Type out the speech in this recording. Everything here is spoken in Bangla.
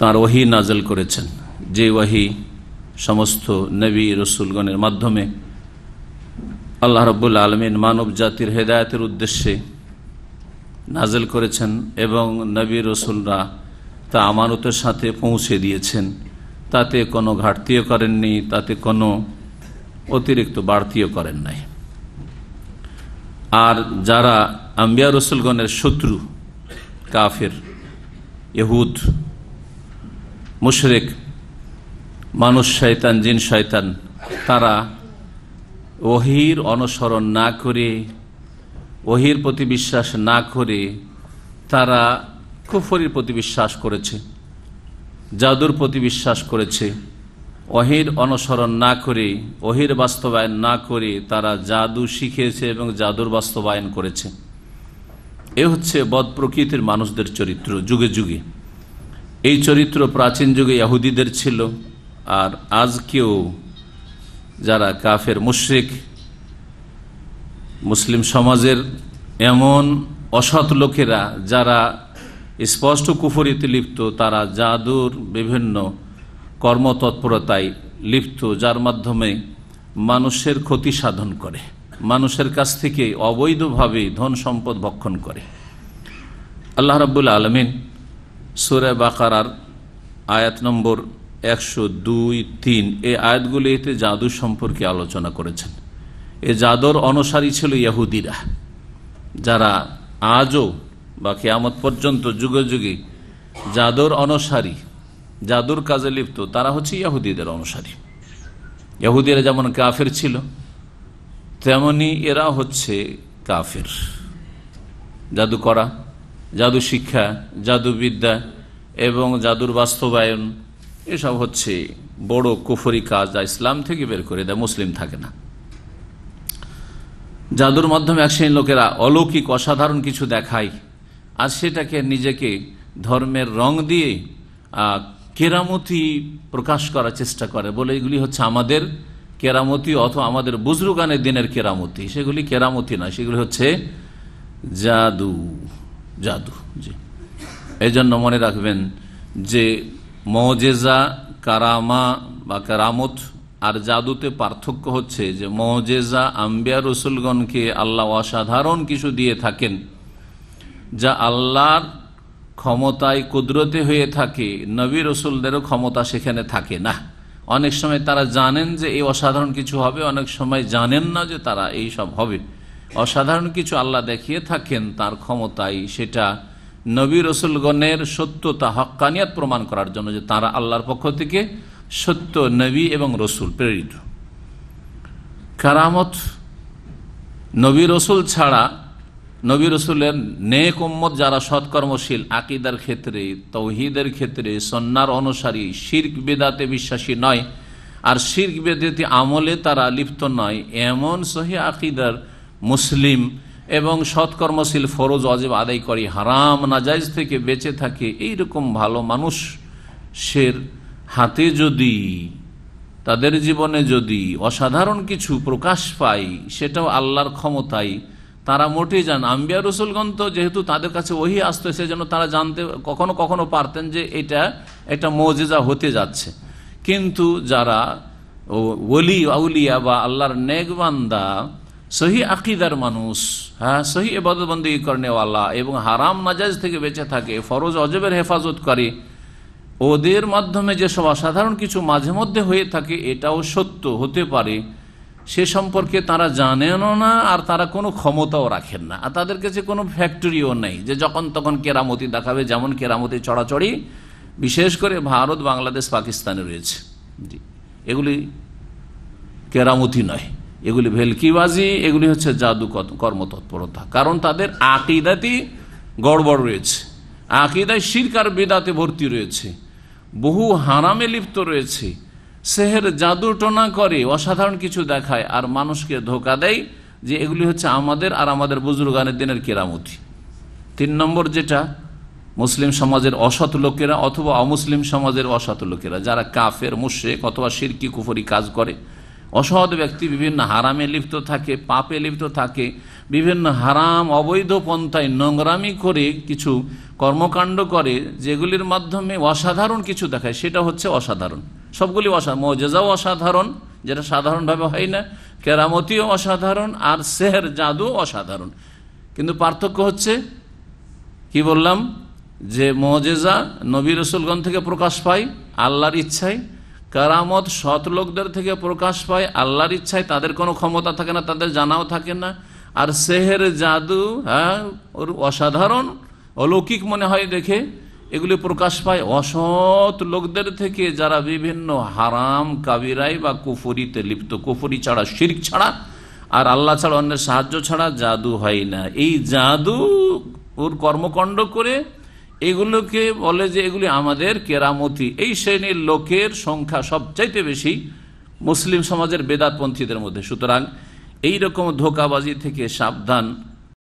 তার ওহি নাজল করেছেন। যে ওয়াহি সমস্ত নবী রসুলগণের মাধ্যমে আল্লাহ রব্বুল আলমিন মানব জাতির হেদায়তের উদ্দেশ্যে নাজেল করেছেন এবং নবী রসুলরা তা আমানতের সাথে পৌঁছে দিয়েছেন। তাতে কোনো ঘাটতিও করেননি, তাতে কোনো অতিরিক্ত বাড়তিও করেন নাই। আর যারা আম্বিয়া রসুলগণের শত্রু, কাফের, ইহুদ মুশরেক, মানুষ শয়তান, জিন শয়তান, তারা ওহির অনুসরণ না করে, ওহির প্রতি বিশ্বাস না করে তারা কুফরির প্রতি বিশ্বাস করেছে, জাদুর প্রতি বিশ্বাস করেছে। অহির অনুসরণ না করে অহির বাস্তবায়ন না করে তারা জাদু শিখেছে এবং জাদুর বাস্তবায়ন করেছে। এ হচ্ছে বদ প্রকৃতির মানুষদের চরিত্র, যুগে যুগে। এই চরিত্র প্রাচীন যুগে ইয়াহুদিদের ছিল, আর আজকেও যারা কাফের, মুশ্রিক, মুসলিম সমাজের এমন অসৎ লোকেরা যারা স্পষ্ট কুফরিতে লিপ্ত, তারা জাদুর বিভিন্ন কর্মতৎপরতায় লিপ্ত, যার মাধ্যমে মানুষের ক্ষতি সাধন করে, মানুষের কাছ থেকে অবৈধভাবে ধন সম্পদ ভক্ষণ করে। আল্লাহ রাবুল আলমিন সুরে বাকারার আয়াত নম্বর একশো দুই তিন। এই আয়াতগুলিতে জাদু সম্পর্কে আলোচনা করেছেন। এ জাদুর অনুসারী ছিল ইয়াহুদিরা, যারা আজও বা কেয়ামত পর্যন্ত যুগে যুগে জাদুর অনুসারী, জাদুর কাজে লিপ্ত, তারা হচ্ছে ইয়াহুদিদের অনুসারী। ইয়াহুদিরা যেমন কাফের ছিল, তেমনি এরা হচ্ছে কাফের। জাদু করা জাদু শিক্ষা জাদুবিদ্যা এবং জাদুর বাস্তবায়ন, এসব হচ্ছে বড় কুফরি কাজ যা ইসলাম থেকে বের করে দেয়, মুসলিম থাকে না। জাদুর মাধ্যমে এক শ্রেণির লোকেরা অলৌকিক, অসাধারণ কিছু দেখায় আর সেটাকে নিজেকে ধর্মের রং দিয়ে কেরামতি প্রকাশ করার চেষ্টা করে বলে এগুলি হচ্ছে আমাদের কেরামতি অথবা আমাদের বুজরুগানের দিনের কেরামতি। সেগুলি কেরামতি নয়, সেগুলি হচ্ছে জাদু। জাদু, জি। এই জন্য মনে রাখবেন যে মজেজা, কারামা বা কারামত আর জাদুতে পার্থক্য হচ্ছে যে মজেজা আম্বিয়া রসুলগণকে আল্লাহ অসাধারণ কিছু দিয়ে থাকেন, যা আল্লাহর ক্ষমতায় কুদরতে হয়ে থাকে, নবী রসুলদেরও ক্ষমতা সেখানে থাকে না। অনেক সময় তারা জানেন যে এই অসাধারণ কিছু হবে, অনেক সময় জানেন না যে তারা এই সব হবে। অসাধারণ কিছু আল্লাহ দেখিয়ে থাকেন তার ক্ষমতায়, সেটা নবী রসুলগণের সত্যতা, হক্কানিয়াত প্রমাণ করার জন্য যে তারা আল্লাহর পক্ষ থেকে সত্য নবী এবং রসুল প্রেরিত। কারামত নবী রসুল ছাড়া, নবী রসুলের নেক উম্মত যারা সৎকর্মশীল, আকিদার ক্ষেত্রে, তৌহিদের ক্ষেত্রে, সন্ন্যার অনুসারী, শির্ক বেদাতে বিশ্বাসী নয়, আর শির্ক বেদাতে আমলে তারা লিপ্ত নয়, এমন সহি আকিদার মুসলিম এবং সৎকর্মশীল ফরজ অজেব আদায় করে, হারাম, নাজাইজ থেকে বেঁচে থাকে, এইরকম ভালো মানুষের হাতে যদি, তাদের জীবনে যদি অসাধারণ কিছু প্রকাশ পায় সেটাও আল্লাহর ক্ষমতায় তারা মোটেই যান। আম্বিয়া রসুলগণ তো যেহেতু তাদের কাছে ওহি আসতো, সেজন্য তারা জানতে, কখনো কখনো পারতেন যে এটা একটা মজেজা হতে যাচ্ছে। কিন্তু যারা ওলি, আউলিয়া বা আল্লাহর নেকবান্দা সহি আকিদার মানুষ হ্যাঁ সহি এবাদতবন্দি করেনেওয়ালা এবং হারাম নাজাজ থেকে বেঁচে থাকে, ফরজ অজবের হেফাজত করে ওদের মাধ্যমে যেসব অসাধারণ কিছু মাঝে মধ্যে হয়ে থাকে, এটাও সত্য, হতে পারে। সে সম্পর্কে তারা জানেনও না, আর তারা কোনো ক্ষমতাও রাখেন না। আর তাদের কাছে কোনো ফ্যাক্টরিও নেই যে যখন তখন কেরামতি দেখাবে, যেমন কেরামতি চড়াচড়ি, বিশেষ করে ভারত, বাংলাদেশ, পাকিস্তানে রয়েছে। এগুলি কেরামতি নয়। এগুলি ভেলকিবাজি এগুলি হচ্ছে জাদু কর্মতৎপরতা। কারণ তাদের আকিদাতি গড়বড় রয়েছে। আকিদায় শিরকার বেদাতে ভর্তি রয়েছে। বহু হারামে লিপ্ত রয়েছে। সেহের জাদু টোনা করে, অসাধারণ কিছু দেখায় আর মানুষকে ধোকা দেয় যে এগুলি হচ্ছে আমাদের আর আমাদের বুজুর্গানের দিনের কেরামতি। তিন নম্বর যেটা, মুসলিম সমাজের অসৎ লোকেরা অথবা অমুসলিম সমাজের অসৎ লোকেরা, যারা কাফের মুশেক অথবা সিরকি কুফরি কাজ করে অসৎ ব্যক্তি বিভিন্ন হারামে লিপ্ত থাকে, পাপে লিপ্ত থাকে, বিভিন্ন হারাম অবৈধ পন্থায় নোংরামি করে কিছু কর্মকাণ্ড করে, যেগুলির মাধ্যমে অসাধারণ কিছু দেখায়, সেটা হচ্ছে অসাধারণ। সবগুলি অসাধারণ মজেজাও অসাধারণ, যেটা সাধারণভাবে হয় না, কেরামতিও অসাধারণ, আর সেহের জাদু অসাধারণ। কিন্তু পার্থক্য হচ্ছে, কি বললাম? যে মজেজা নবী রসুলগণ থেকে প্রকাশ পায়, আল্লাহর ইচ্ছায় কারামত সৎ লোকদের থেকে প্রকাশ পায়, আল্লাহর ইচ্ছায় তাদের কোনো ক্ষমতা থাকে না, তাদের জানাও থাকে না। আর সেহের জাদু হ্যাঁ ওর অসাধারণ, অলৌকিক মনে হয় দেখে, এগুলি প্রকাশ পায় অসৎ লোকদের থেকে যারা বিভিন্ন হারাম কাবিরাই বা কুফুরিতে লিপ্ত। কুফুরি ছাড়া, শির্ক ছাড়া, আর আল্লাহ ছাড়া অন্যের সাহায্য ছাড়া জাদু হয় না। এই জাদু ওর কর্মকাণ্ড করে এগুলোকে বলে যে এগুলি আমাদের কেরামতি। এই শ্রেণির লোকের সংখ্যা সবচাইতে বেশি মুসলিম সমাজের বেদাতপন্থীদের মধ্যে। সুতরাং এই রকম ধোকাবাজি থেকে সাবধান